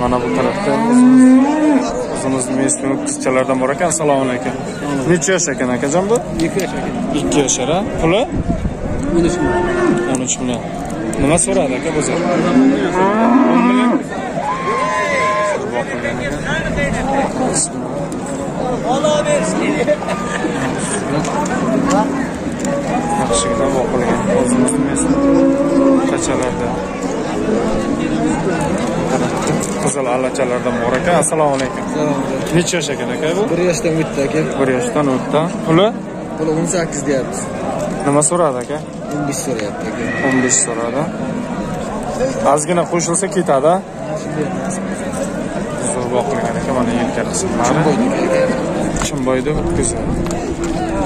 mana bu tarafda o'zimizni mesni qizchalardan bor ekan. Assalomu alaykum. Necha yosh ekan akajon bu? Ikki yosh ekan. Ikki yoshlar a puli? o'n uch million. o'n uch million. Nima so'radi aka o'zi o'n million qizil allachalardan bor ekan assalomu alaykum. Necha yosh ekan aka bu? Bir yoshdan o'tdi aka. Bir yoshdan o'tdi. Puli? Puli o'n sakkiz deyapmiz nima so'radi aka? o'n besh so'rayapti aka. o'n besh so'radi. Ozgina qo'shilsa ketadi zo'r boqilgan ekan mana yelka qismlari chimboyda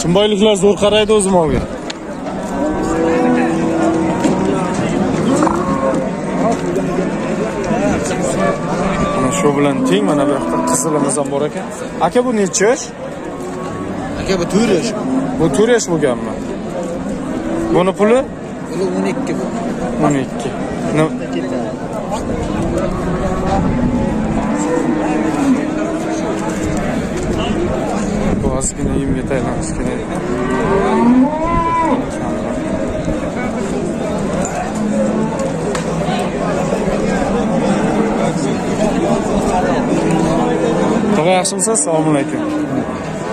chimboyliklar zo'r qaraydi o'zi molga shu bilan teng mana bu yoqda qizilimiz ham bor ekan. Aka bu necha yosh? Aka bu to'rt yosh. Bu to'rt yosh bo'lganmi? Buni puli? Puli o'n ikki o'n ikki. Bu ozgina yemga taylanish kerak yaxshimisiz assalomu alaykum.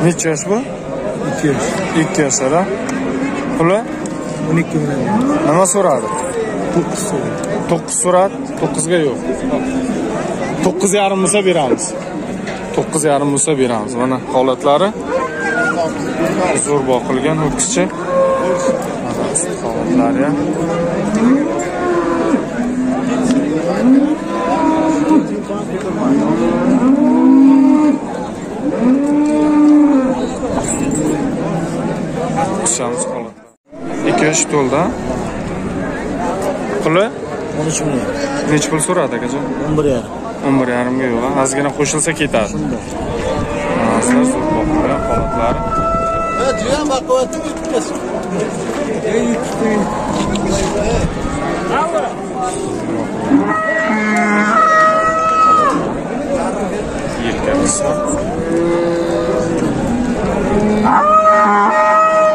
Necha yosh bu? Ikki yosh. Ikki yoshlar a puli? O'n ikki million. Nima so'radi? To'qqiz so'ra to'qqiz so'radi? To'qqizga yo'q. To'qqiz yarim bo'lsa beramiz. To'qqiz yarim bo'lsa beramiz. Mana holatlari. Zo'r boqilgan ho'kizcha holatlari 5 to'lda. Puli o'n uch million. Nechi pul so'radi akajon o'n bir yarim. O'n bir yarimga yo'q ozgina qo'shilsa ketadi shunday sizlar holatlari. Judayam baquvvatli yelkamiz.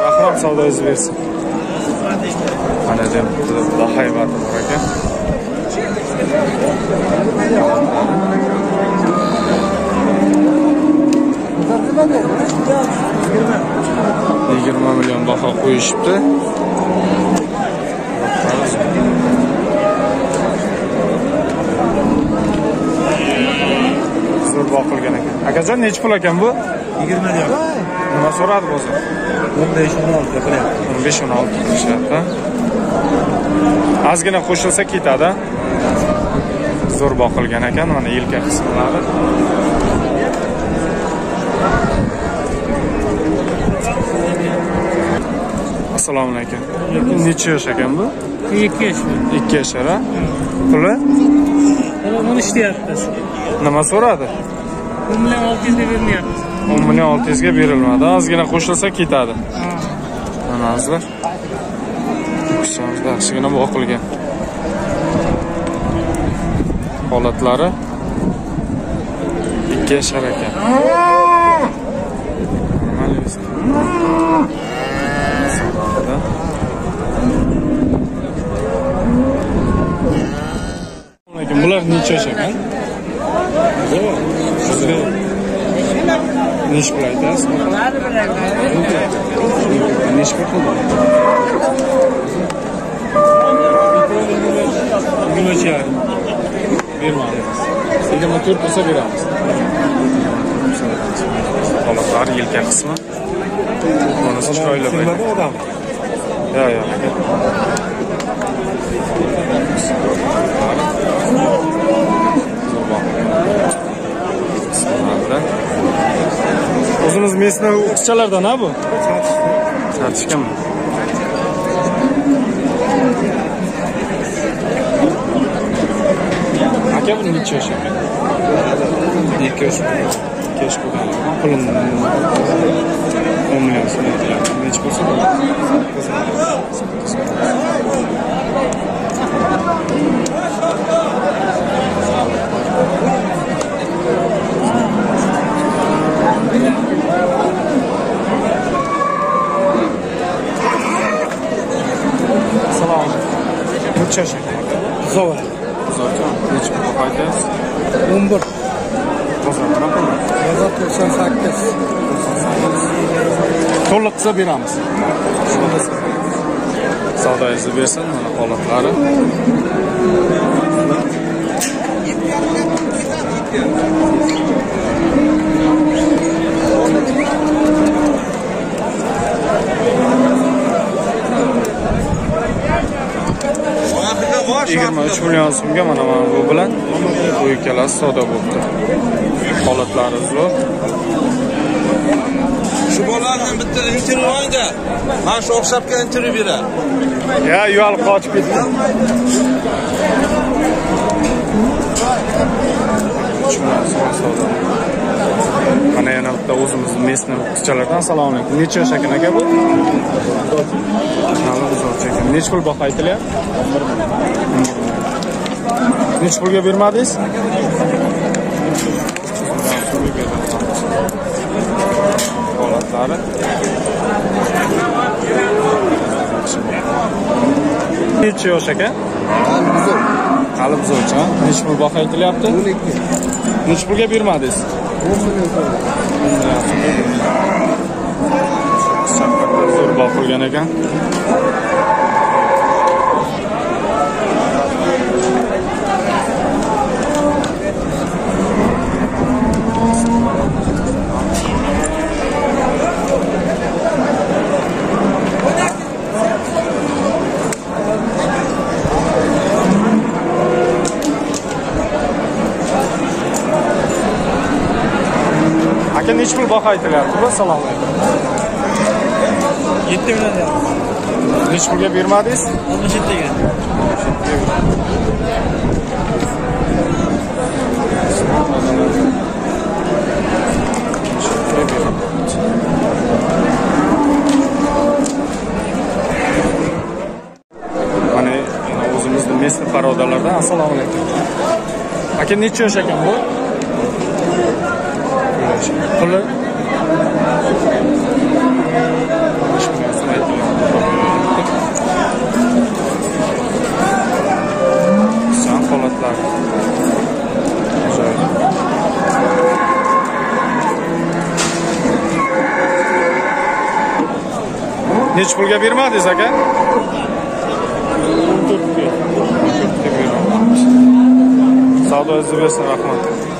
Rahmat savdoyingiz bersin. Xudo haybati bor ekan. Yigirma million baho qo'yishibdi. Zo'r boqilgan ekan. Akajon nechi pul ekan bu? Yigirma deyapti nima so'radi bozor? O'n besh o'n olti qilyapti o'n besh o'n olti qilishyapti ozgina qo'shilsa ketadi. Zo'r boqilgan ekan mana yelka qismlari. Assalomu alaykum. Necha yosh ekan bu? Ikki yosh ikki yashar a puli? O'n deyapmiz nima so'radi? O'n million olti yuzga berilyapti. O'n million olti yuzga berilmadi. Ozgina qo'shilsa ketadi. Mana azizlar kuchamiz yaxshigina boqilgan holatlari. Ikki yashar ekan bular necha yosh ekan? Nechi pul aytasiz nechi pul qildi bermaymiz yigirma to'rt bo'lsa beramiz holatlari yelka qismi bunisi chiroyli odam yo'q yo'q aka o'zimiz местный qizchalardan a bu? Sotishganmi aka bu necha yosh ekan ikki yosh ikki yosh bo'lgan pulini o'n million so'm aytilyapti nechi bo'lsa bo'ladi Buzova. Buzovcha. Necha pulga aytasiz? 11. Bozor raqami. Bozor 98. To'liq qilsa beramiz. Savdoyingizni bersin, mana holatlari. yigirma uch million so'mga mana mana bu bilan bu ikkalasi savdo bo'libdi holatlari zo'r Shu bolalardan bitta intervyu oling-da. Mana shu o'xshabga intervyu beradi. ya uyalib qochib ketdi Uch million so'm savdo. Bitta o'zimizni местный qizchalardan assalomu alaykum. Necha yosh ekan aka bu? Ekan necha pul baho aytilyapti? Necha pulga bermadingiz? Holatlari. Necha yosh aka? Hali buzovchi ha? necha pul baho aytilyapti? 12. necha pulga bermadingiz? 10 million so'm. Zo'r ekan. Aka nechi pul baho aytilyapti bu assalomu alaykum 7 million deyapmiz. necha pulga bermadingiz 67 ga. mana o'zimizni местный parodalardan assalomu alaykum aka necha yosh ekan bu puli necha pulga bermadingiz aka? Savdo izni bersin rahmat.